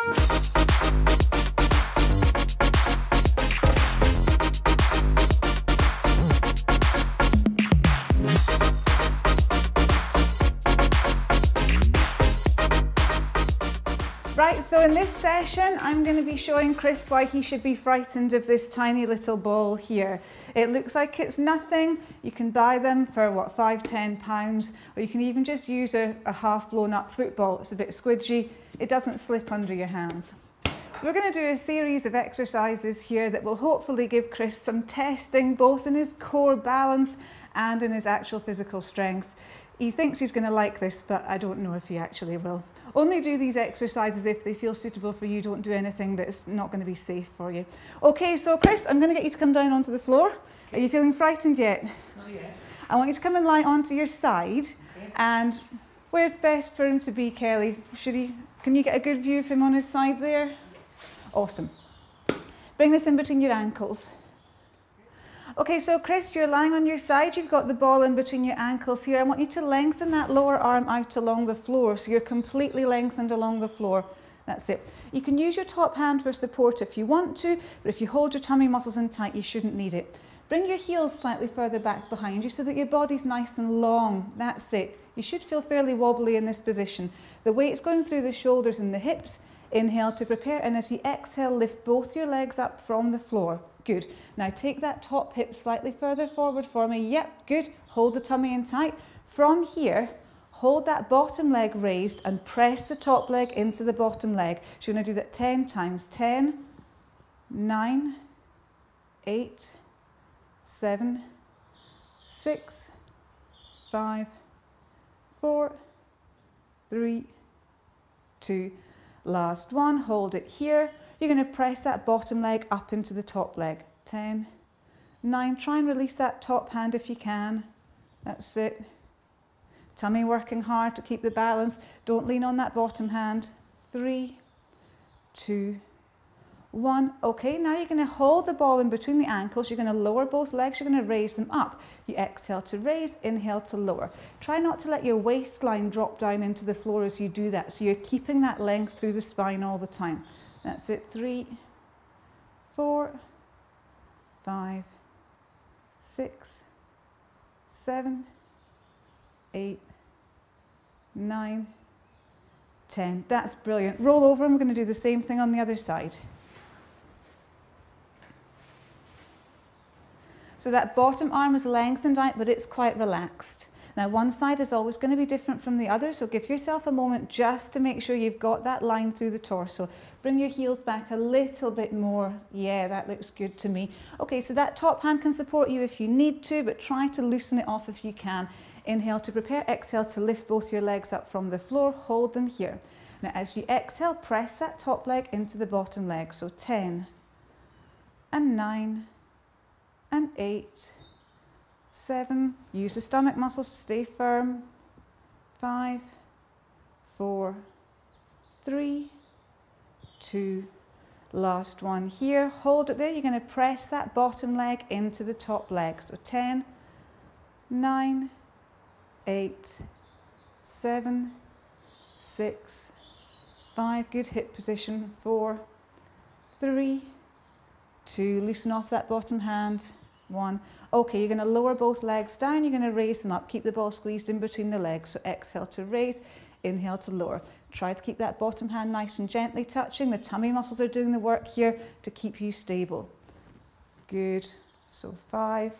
Right, so in this session, I'm going to be showing Chris why he should be frightened of this tiny little ball here. It looks like it's nothing. You can buy them for, what, five, ten pounds, or you can even just use a, a half blown up football. It's a bit squidgy. It doesn't slip under your hands. So we're going to do a series of exercises here that will hopefully give Chris some testing, both in his core balance and in his actual physical strength. He thinks he's going to like this, but I don't know if he actually will. Only do these exercises if they feel suitable for you. Don't do anything that's not going to be safe for you. Okay, so Chris, I'm going to get you to come down onto the floor. Are you feeling frightened yet? Not yet. I want you to come and lie onto your side. Okay. And where's best for him to be, Kelly? Should he? Can you get a good view of him on his side there? Awesome. Bring this in between your ankles. Okay, so Chris, you're lying on your side. You've got the ball in between your ankles here. I want you to lengthen that lower arm out along the floor so you're completely lengthened along the floor. That's it. You can use your top hand for support if you want to, but if you hold your tummy muscles in tight, you shouldn't need it. Bring your heels slightly further back behind you so that your body's nice and long. That's it. You should feel fairly wobbly in this position. The weight's going through the shoulders and the hips. Inhale to prepare, and as you exhale, lift both your legs up from the floor. Good. Now take that top hip slightly further forward for me. Yep, good. Hold the tummy in tight. From here, hold that bottom leg raised and press the top leg into the bottom leg. So you're going to do that 10 times. 10, 9, 8, 7, 6, 5, 4, 3, 2, last one. Hold it here. You're going to press that bottom leg up into the top leg. 10, 9. Try and release that top hand if you can. That's it. Tummy working hard to keep the balance. Don't lean on that bottom hand. Three, two, one. Okay, now you're going to hold the ball in between the ankles. You're going to lower both legs. You're going to raise them up. You exhale to raise, inhale to lower. Try not to let your waistline drop down into the floor as you do that. So you're keeping that length through the spine all the time. That's it. Three, four, five, six, seven, eight, nine, ten. That's brilliant. Roll over. I'm going to do the same thing on the other side. So that bottom arm is lengthened out, but it's quite relaxed. Now, one side is always going to be different from the other, so give yourself a moment just to make sure you've got that line through the torso. Bring your heels back a little bit more. Yeah, that looks good to me. Okay, so that top hand can support you if you need to, but try to loosen it off if you can. Inhale to prepare, exhale to lift both your legs up from the floor, hold them here. Now, as you exhale, press that top leg into the bottom leg. So 10 and 9 and 8, 7. Use the stomach muscles to stay firm. 5, 4, 3, two, last one here. Hold it there. You're going to press that bottom leg into the top leg. So 10, 9, 8, 7, 6, 5. Good hip position. 4, 3, 2. Loosen off that bottom hand. 1. Okay, you're going to lower both legs down. You're going to raise them up. Keep the ball squeezed in between the legs. So exhale to raise, inhale to lower. Try to keep that bottom hand nice and gently touching. The tummy muscles are doing the work here to keep you stable. Good. So five,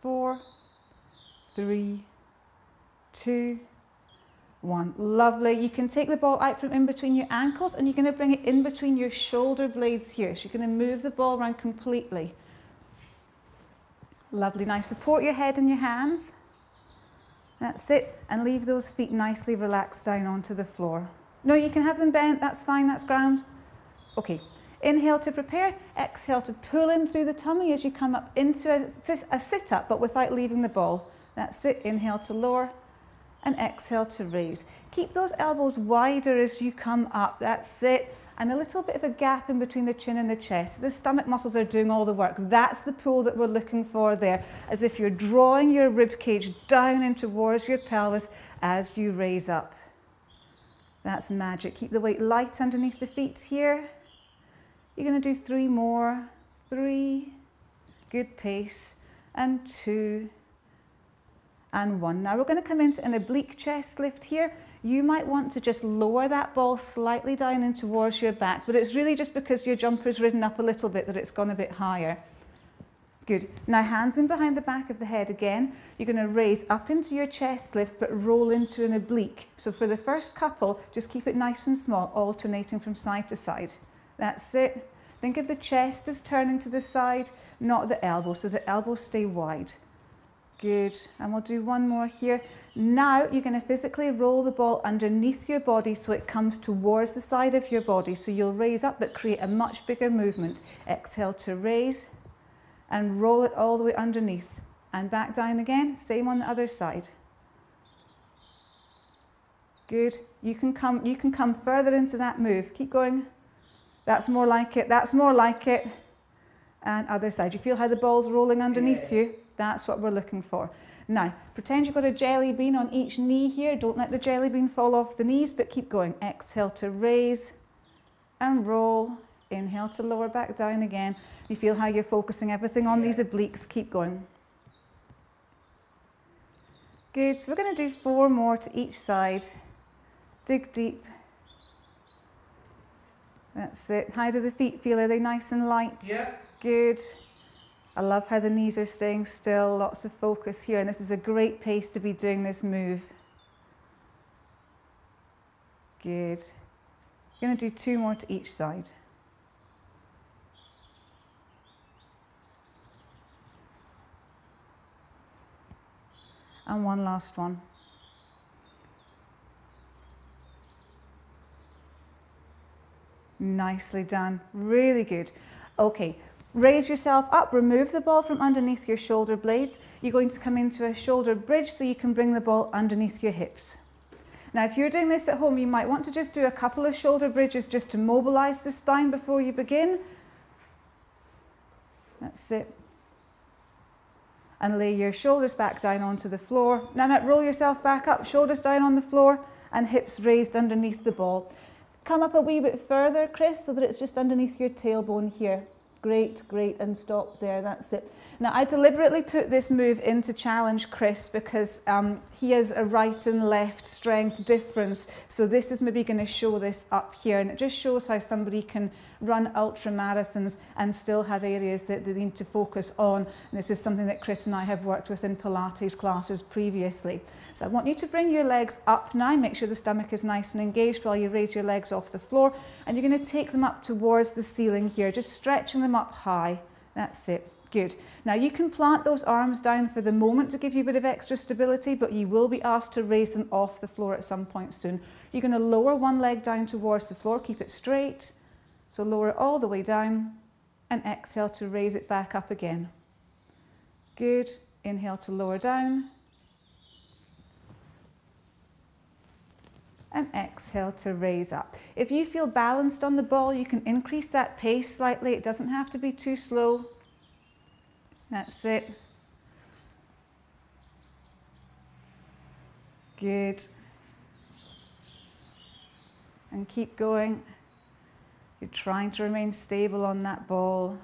four, three, two, one. Lovely. You can take the ball out from in between your ankles and you're going to bring it in between your shoulder blades here. So you're going to move the ball around completely. Lovely. Now support your head in your hands. That's it. And leave those feet nicely relaxed down onto the floor. No, you can have them bent. That's fine. That's ground. Okay. Inhale to prepare. Exhale to pull in through the tummy as you come up into a, a sit-up, but without leaving the ball. That's it. Inhale to lower and exhale to raise. Keep those elbows wider as you come up. That's it and a little bit of a gap in between the chin and the chest. The stomach muscles are doing all the work. That's the pull that we're looking for there, as if you're drawing your rib cage down in towards your pelvis as you raise up. That's magic. Keep the weight light underneath the feet here. You're going to do three more. Three. Good pace. And two. And one. Now we're going to come into an oblique chest lift here. You might want to just lower that ball slightly down and towards your back, but it's really just because your jumper's ridden up a little bit that it's gone a bit higher. Good. Now hands in behind the back of the head again. You're going to raise up into your chest lift but roll into an oblique. So for the first couple, just keep it nice and small, alternating from side to side. That's it. Think of the chest as turning to the side, not the elbow, so the elbows stay wide. Good. And we'll do one more here. Now you're going to physically roll the ball underneath your body so it comes towards the side of your body. So you'll raise up but create a much bigger movement. Exhale to raise and roll it all the way underneath and back down again. Same on the other side. Good. You can come, you can come further into that move. Keep going. That's more like it. That's more like it. And other side. You feel how the ball's rolling underneath yeah. you? That's what we're looking for. Now, pretend you've got a jelly bean on each knee here. Don't let the jelly bean fall off the knees, but keep going. Exhale to raise and roll. Inhale to lower back down again. You feel how you're focusing everything on yeah. these obliques. Keep going. Good. So we're going to do four more to each side. Dig deep. That's it. How do the feet feel? Are they nice and light? Yeah. Good. I love how the knees are staying still. Lots of focus here. And this is a great pace to be doing this move. Good. You're going to do two more to each side. And one last one. Nicely done. Really good. Okay, raise yourself up, remove the ball from underneath your shoulder blades. You're going to come into a shoulder bridge so you can bring the ball underneath your hips. Now, if you're doing this at home, you might want to just do a couple of shoulder bridges just to mobilize the spine before you begin. That's it and lay your shoulders back down onto the floor. Now, now roll yourself back up, shoulders down on the floor and hips raised underneath the ball. Come up a wee bit further, Chris, so that it's just underneath your tailbone here. Great, great, and stop there. That's it. Now, I deliberately put this move in to challenge Chris because um, he has a right and left strength difference. So this is maybe going to show this up here. And it just shows how somebody can run ultra marathons and still have areas that they need to focus on. And this is something that Chris and I have worked with in Pilates classes previously. So I want you to bring your legs up now. Make sure the stomach is nice and engaged while you raise your legs off the floor. And you're going to take them up towards the ceiling here, just stretching them up high. That's it. Good. Now you can plant those arms down for the moment to give you a bit of extra stability, but you will be asked to raise them off the floor at some point soon. You're going to lower one leg down towards the floor, keep it straight. So lower it all the way down and exhale to raise it back up again. Good. Inhale to lower down. and exhale to raise up. If you feel balanced on the ball, you can increase that pace slightly. It doesn't have to be too slow. That's it. Good. And keep going. You're trying to remain stable on that ball.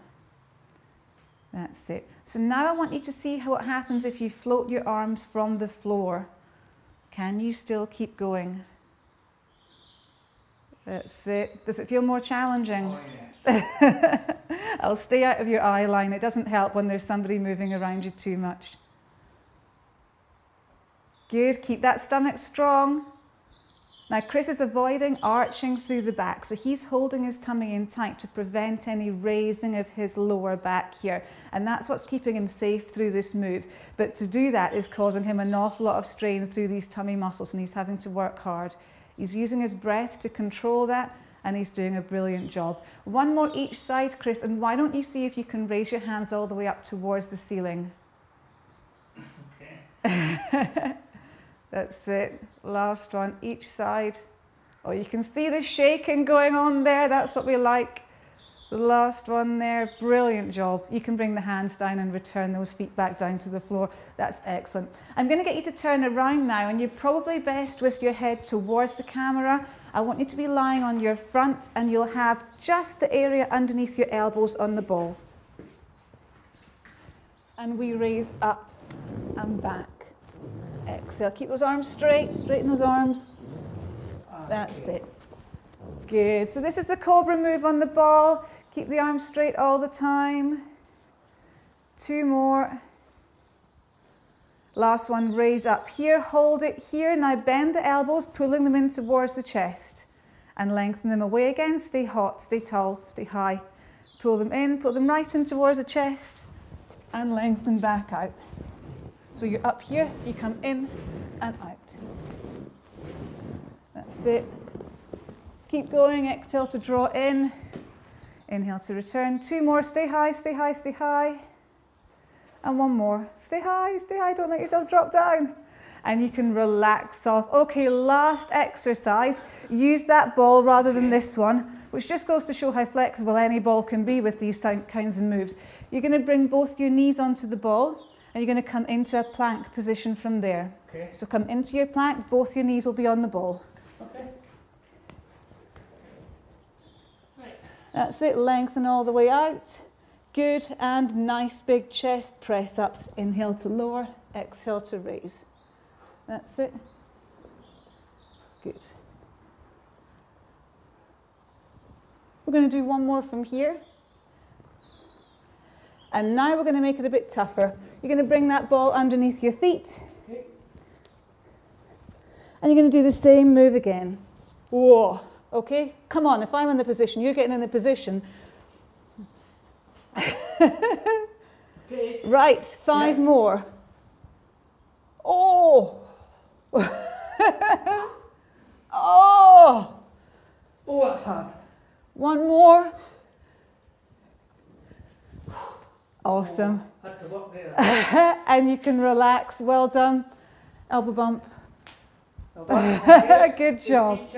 That's it. So now I want you to see how, what happens if you float your arms from the floor. Can you still keep going? That's it. Does it feel more challenging? Oh, yeah. I'll stay out of your eye line. It doesn't help when there's somebody moving around you too much. Good. Keep that stomach strong. Now, Chris is avoiding arching through the back, so he's holding his tummy in tight to prevent any raising of his lower back here. And that's what's keeping him safe through this move. But to do that is causing him an awful lot of strain through these tummy muscles, and he's having to work hard. He's using his breath to control that, and he's doing a brilliant job. One more each side, Chris, and why don't you see if you can raise your hands all the way up towards the ceiling? Okay. That's it. Last one, each side. Oh, you can see the shaking going on there. That's what we like. The last one there, brilliant job. You can bring the hands down and return those feet back down to the floor. That's excellent. I'm going to get you to turn around now, and you're probably best with your head towards the camera I want you to be lying on your front and you'll have just the area underneath your elbows on the ball. And we raise up and back. Exhale. Keep those arms straight. Straighten those arms. That's it. Good. So this is the cobra move on the ball. Keep the arms straight all the time. Two more. Last one, raise up here, hold it here. Now bend the elbows, pulling them in towards the chest and lengthen them away again. Stay hot, stay tall, stay high. Pull them in, pull them right in towards the chest and lengthen back out. So you're up here, you come in and out. That's it. Keep going, exhale to draw in, inhale to return. Two more, stay high, stay high, stay high. And one more, stay high, stay high, don't let yourself drop down. And you can relax off. Okay, last exercise. Use that ball rather than this one, which just goes to show how flexible any ball can be with these kinds of moves. You're going to bring both your knees onto the ball and you're going to come into a plank position from there. Okay. So come into your plank, both your knees will be on the ball. Okay. That's it, lengthen all the way out. Good, and nice big chest press ups. Inhale to lower, exhale to raise. That's it. Good. We're going to do one more from here. And now we're going to make it a bit tougher. You're going to bring that ball underneath your feet. Okay. And you're going to do the same move again. Whoa. Okay? Come on, if I'm in the position, you're getting in the position. Okay. Right, five Yeah. more. Oh! oh! Oh, that's hard. One more. Awesome. Oh, had to work there. and you can relax. Well done. Elbow bump. Well done. Good job.